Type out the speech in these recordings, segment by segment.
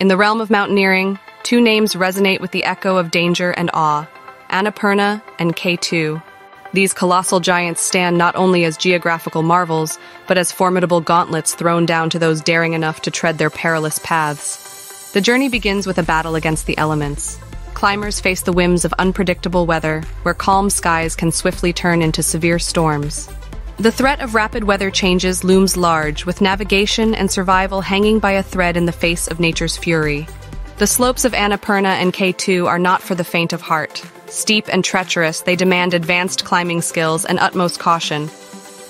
In the realm of mountaineering, two names resonate with the echo of danger and awe Annapurna and K2. These colossal giants stand not only as geographical marvels, but as formidable gauntlets thrown down to those daring enough to tread their perilous paths. The journey begins with a battle against the elements. Climbers face the whims of unpredictable weather, where calm skies can swiftly turn into severe storms. The threat of rapid weather changes looms large, with navigation and survival hanging by a thread in the face of nature's fury. The slopes of Annapurna and K2 are not for the faint of heart. Steep and treacherous, they demand advanced climbing skills and utmost caution.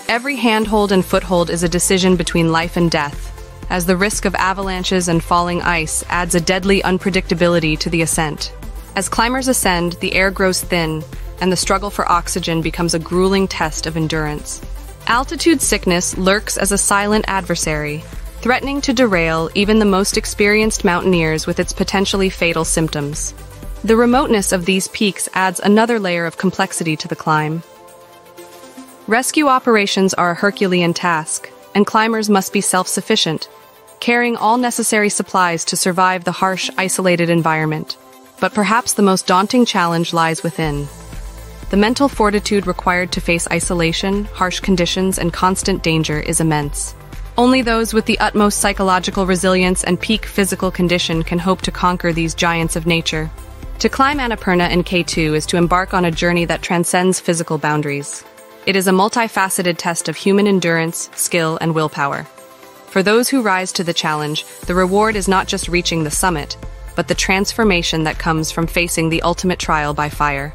Every handhold and foothold is a decision between life and death, as the risk of avalanches and falling ice adds a deadly unpredictability to the ascent. As climbers ascend, the air grows thin, and the struggle for oxygen becomes a grueling test of endurance. Altitude sickness lurks as a silent adversary, threatening to derail even the most experienced mountaineers with its potentially fatal symptoms. The remoteness of these peaks adds another layer of complexity to the climb. Rescue operations are a Herculean task, and climbers must be self-sufficient, carrying all necessary supplies to survive the harsh, isolated environment. But perhaps the most daunting challenge lies within. The mental fortitude required to face isolation, harsh conditions, and constant danger is immense. Only those with the utmost psychological resilience and peak physical condition can hope to conquer these giants of nature. To climb Annapurna and K2 is to embark on a journey that transcends physical boundaries. It is a multifaceted test of human endurance, skill, and willpower. For those who rise to the challenge, the reward is not just reaching the summit, but the transformation that comes from facing the ultimate trial by fire.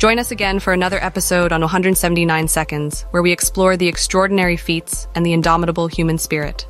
Join us again for another episode on 179 Seconds, where we explore the extraordinary feats and the indomitable human spirit.